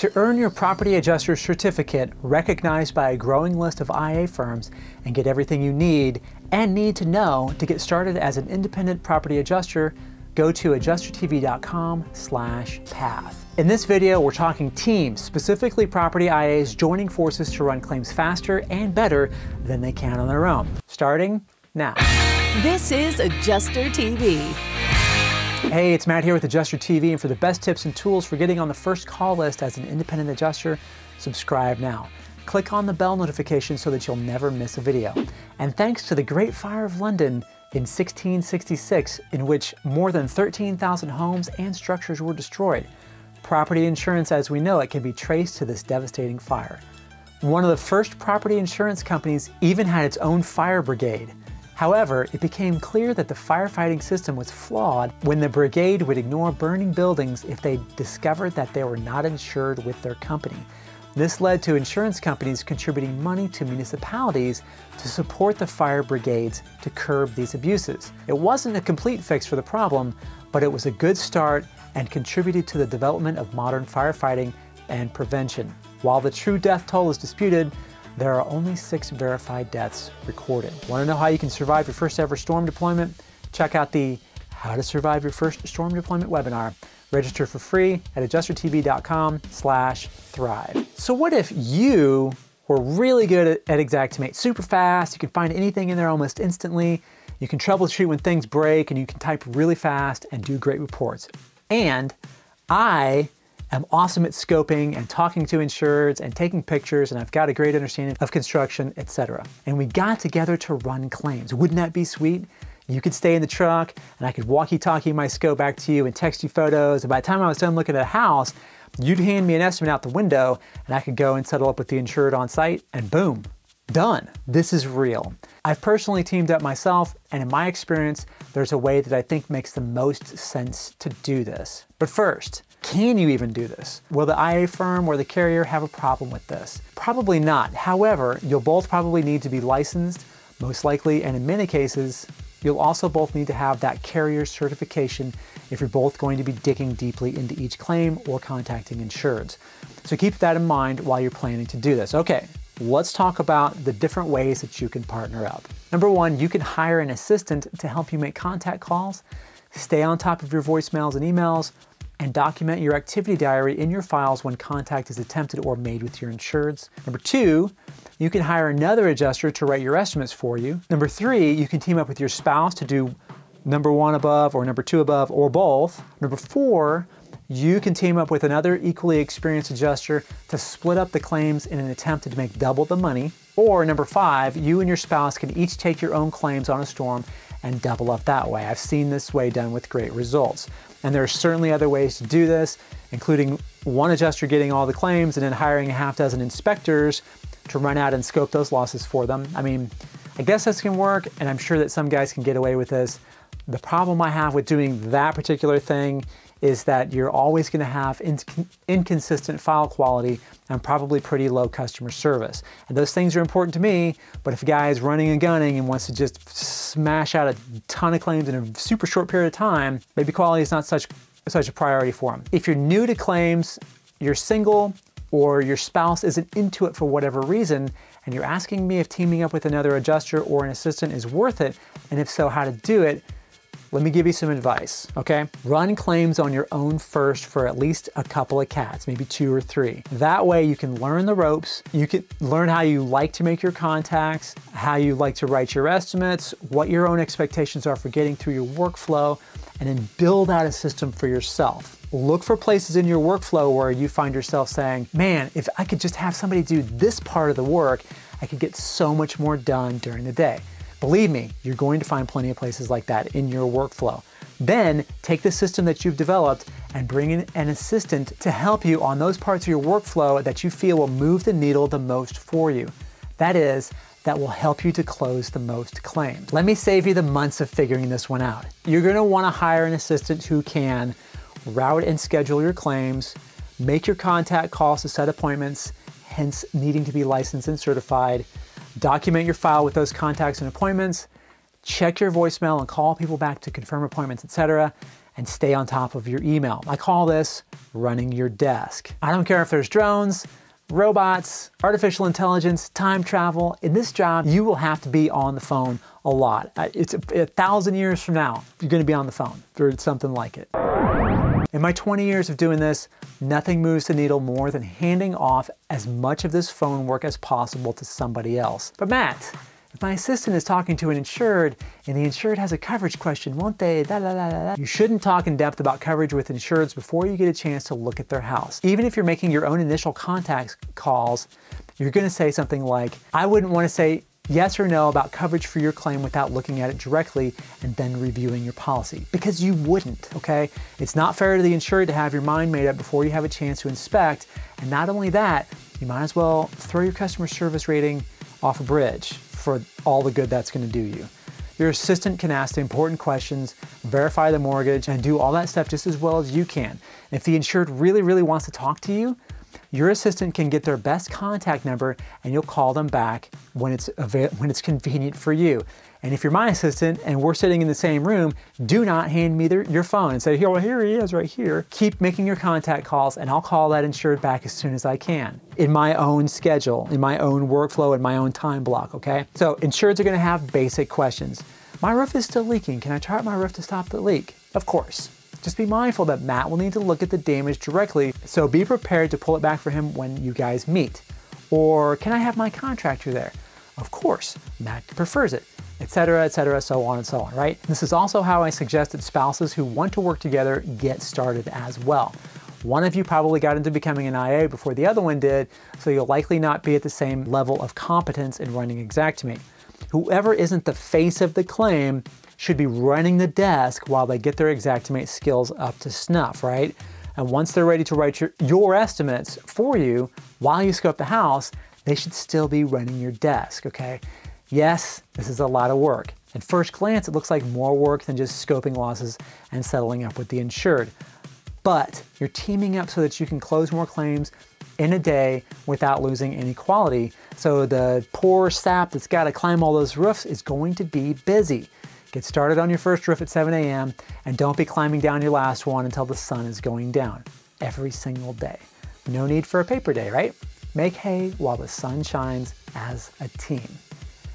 To earn your property adjuster certificate recognized by a growing list of IA firms and get everything you need and need to know to get started as an independent property adjuster, go to adjustertv.com slash path. In this video, we're talking teams, specifically property IAs joining forces to run claims faster and better than they can on their own. Starting now. This is Adjuster TV. Hey, it's Matt here with Adjuster TV, and for the best tips and tools for getting on the first call list as an independent adjuster, subscribe now. Click on the bell notification so that you'll never miss a video. And thanks to the Great Fire of London in 1666, in which more than 13,000 homes and structures were destroyed, property insurance as we know it can be traced to this devastating fire. One of the first property insurance companies even had its own fire brigade. However, it became clear that the firefighting system was flawed when the brigade would ignore burning buildings if they discovered that they were not insured with their company. This led to insurance companies contributing money to municipalities to support the fire brigades to curb these abuses. It wasn't a complete fix for the problem, but it was a good start and contributed to the development of modern firefighting and prevention. While the true death toll is disputed, there are only six verified deaths recorded. Want to know how you can survive your first ever storm deployment? Check out the How to Survive Your First Storm Deployment webinar. Register for free at adjustertv.com slash thrive. So what if you were really good at, at Xactimate, super fast, you can find anything in there almost instantly, you can troubleshoot when things break, and you can type really fast and do great reports. And I am awesome at scoping and talking to insureds and taking pictures, and I've got a great understanding of construction, etc. And we got together to run claims. Wouldn't that be sweet? You could stay in the truck, and I could walkie-talkie my scope back to you and text you photos. And by the time I was done looking at a house, you'd hand me an estimate out the window, and I could go and settle up with the insured on site, and boom, done. This is real. I've personally teamed up myself, and in my experience, there's a way that I think makes the most sense to do this. But first, can you even do this? Will the IA firm or the carrier have a problem with this? Probably not. However, you'll both probably need to be licensed, most likely, and in many cases, you'll also both need to have that carrier certification if you're both going to be digging deeply into each claim or contacting insureds. So keep that in mind while you're planning to do this. Okay, let's talk about the different ways that you can partner up. Number one, you can hire an assistant to help you make contact calls, stay on top of your voicemails and emails, and document your activity diary in your files when contact is attempted or made with your insureds. Number two, you can hire another adjuster to write your estimates for you. Number three, you can team up with your spouse to do number one above or number two above or both. Number four, you can team up with another equally experienced adjuster to split up the claims in an attempt to make double the money. Or number five, you and your spouse can each take your own claims on a storm and double up that way. I've seen this way done with great results. And there are certainly other ways to do this, including one adjuster getting all the claims and then hiring a half dozen inspectors to run out and scope those losses for them. I mean, I guess this can work, and I'm sure that some guys can get away with this. The problem I have with doing that particular thing is that you're always going to have inc inconsistent file quality and probably pretty low customer service. And those things are important to me, but if a guy is running and gunning and wants to just smash out a ton of claims in a super short period of time, maybe quality is not such, such a priority for him. If you're new to claims, you're single, or your spouse isn't into it for whatever reason, and you're asking me if teaming up with another adjuster or an assistant is worth it, and if so, how to do it, let me give you some advice, okay? Run claims on your own first for at least a couple of cats, maybe two or three. That way you can learn the ropes, you can learn how you like to make your contacts, how you like to write your estimates, what your own expectations are for getting through your workflow, and then build out a system for yourself. Look for places in your workflow where you find yourself saying, man, if I could just have somebody do this part of the work, I could get so much more done during the day. Believe me, you're going to find plenty of places like that in your workflow. Then take the system that you've developed and bring in an assistant to help you on those parts of your workflow that you feel will move the needle the most for you. That is, that will help you to close the most claims. Let me save you the months of figuring this one out. You're gonna wanna hire an assistant who can route and schedule your claims, make your contact calls to set appointments, hence needing to be licensed and certified, Document your file with those contacts and appointments, check your voicemail and call people back to confirm appointments, etc. and stay on top of your email. I call this running your desk. I don't care if there's drones, robots, artificial intelligence, time travel. In this job, you will have to be on the phone a lot. Uh, it's a, a thousand years from now, you're gonna be on the phone or something like it. In my 20 years of doing this, nothing moves the needle more than handing off as much of this phone work as possible to somebody else. But Matt, if my assistant is talking to an insured and the insured has a coverage question, won't they? Da, da, da, you shouldn't talk in depth about coverage with insureds before you get a chance to look at their house. Even if you're making your own initial contact calls, you're gonna say something like, I wouldn't wanna say yes or no about coverage for your claim without looking at it directly and then reviewing your policy. Because you wouldn't, okay? It's not fair to the insured to have your mind made up before you have a chance to inspect. And not only that, you might as well throw your customer service rating off a bridge for all the good that's going to do you. Your assistant can ask the important questions, verify the mortgage, and do all that stuff just as well as you can. If the insured really, really wants to talk to you, your assistant can get their best contact number and you'll call them back when it's, when it's convenient for you. And if you're my assistant and we're sitting in the same room, do not hand me the, your phone and say, here, well, here he is right here. Keep making your contact calls and I'll call that insured back as soon as I can in my own schedule, in my own workflow, in my own time block, okay? So insureds are gonna have basic questions. My roof is still leaking. Can I chart my roof to stop the leak? Of course. Just be mindful that Matt will need to look at the damage directly, so be prepared to pull it back for him when you guys meet. Or can I have my contractor there? Of course, Matt prefers it, etc., etc., so on and so on, right? This is also how I suggest that spouses who want to work together get started as well. One of you probably got into becoming an IA before the other one did, so you'll likely not be at the same level of competence in running Xactimate. Whoever isn't the face of the claim should be running the desk while they get their Xactimate skills up to snuff, right? And once they're ready to write your, your estimates for you while you scope the house, they should still be running your desk, okay? Yes, this is a lot of work. At first glance, it looks like more work than just scoping losses and settling up with the insured. But you're teaming up so that you can close more claims in a day without losing any quality. So the poor sap that's got to climb all those roofs is going to be busy. Get started on your first roof at 7 a.m. and don't be climbing down your last one until the sun is going down every single day. No need for a paper day, right? Make hay while the sun shines as a team.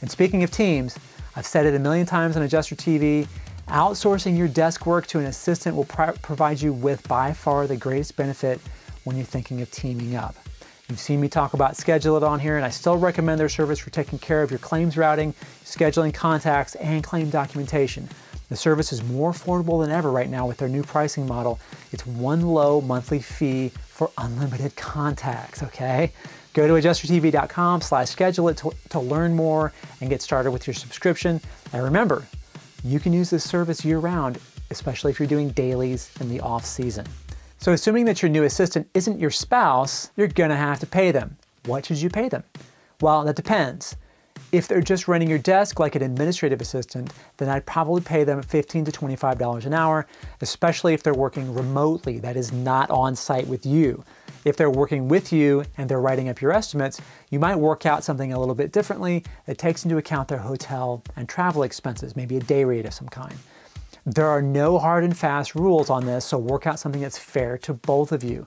And speaking of teams, I've said it a million times on Adjuster TV, outsourcing your desk work to an assistant will provide you with by far the greatest benefit when you're thinking of teaming up. You've seen me talk about ScheduleIt on here, and I still recommend their service for taking care of your claims routing, scheduling contacts, and claim documentation. The service is more affordable than ever right now with their new pricing model. It's one low monthly fee for unlimited contacts, okay? Go to adjustertv.com slash schedule it to, to learn more and get started with your subscription. And remember, you can use this service year round, especially if you're doing dailies in the off season. So assuming that your new assistant isn't your spouse, you're gonna have to pay them. What should you pay them? Well, that depends. If they're just running your desk like an administrative assistant, then I'd probably pay them 15 to $25 an hour, especially if they're working remotely, that is not on site with you. If they're working with you and they're writing up your estimates, you might work out something a little bit differently that takes into account their hotel and travel expenses, maybe a day rate of some kind. There are no hard and fast rules on this, so work out something that's fair to both of you.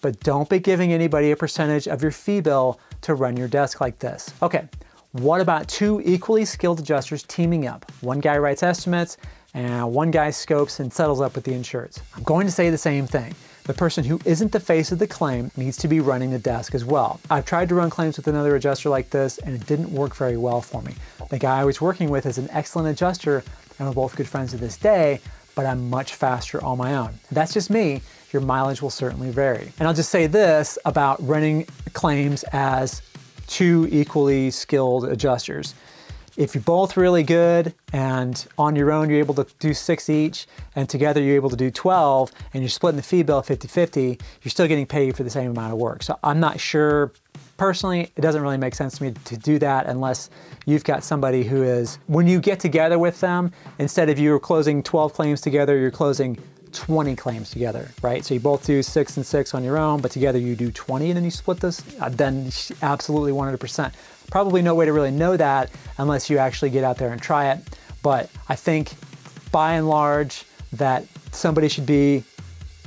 But don't be giving anybody a percentage of your fee bill to run your desk like this. Okay, what about two equally skilled adjusters teaming up? One guy writes estimates and one guy scopes and settles up with the insurance. I'm going to say the same thing. The person who isn't the face of the claim needs to be running the desk as well. I've tried to run claims with another adjuster like this and it didn't work very well for me. The guy I was working with is an excellent adjuster, and we're both good friends to this day, but I'm much faster on my own. That's just me. Your mileage will certainly vary. And I'll just say this about running claims as two equally skilled adjusters. If you're both really good and on your own you're able to do six each and together you're able to do 12 and you're splitting the fee bill 50-50, you're still getting paid for the same amount of work. So I'm not sure Personally, it doesn't really make sense to me to do that unless you've got somebody who is, when you get together with them, instead of you closing 12 claims together, you're closing 20 claims together, right? So you both do six and six on your own, but together you do 20 and then you split this, uh, then absolutely 100%. Probably no way to really know that unless you actually get out there and try it. But I think by and large that somebody should be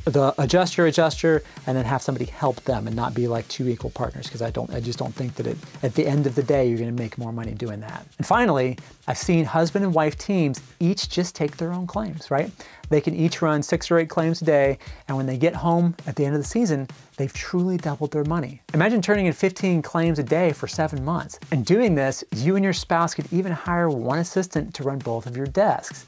the adjuster adjuster and then have somebody help them and not be like two equal partners because I don't I just don't think that it at the end of the day you're going to make more money doing that. And finally, I've seen husband and wife teams each just take their own claims, right? They can each run 6 or 8 claims a day and when they get home at the end of the season, they've truly doubled their money. Imagine turning in 15 claims a day for 7 months. And doing this, you and your spouse could even hire one assistant to run both of your desks.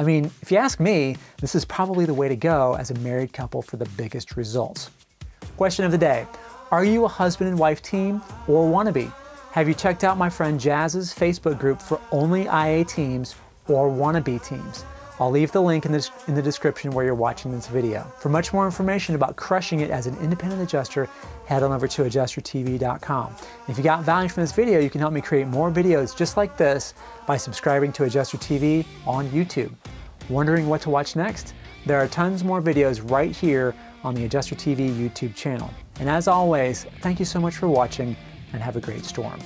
I mean, if you ask me, this is probably the way to go as a married couple for the biggest results. Question of the day Are you a husband and wife team or wannabe? Have you checked out my friend Jaz's Facebook group for only IA teams or wannabe teams? I'll leave the link in the, in the description where you're watching this video. For much more information about crushing it as an independent adjuster, head on over to adjustertv.com. If you got value from this video, you can help me create more videos just like this by subscribing to Adjuster TV on YouTube. Wondering what to watch next? There are tons more videos right here on the Adjuster TV YouTube channel. And as always, thank you so much for watching and have a great storm.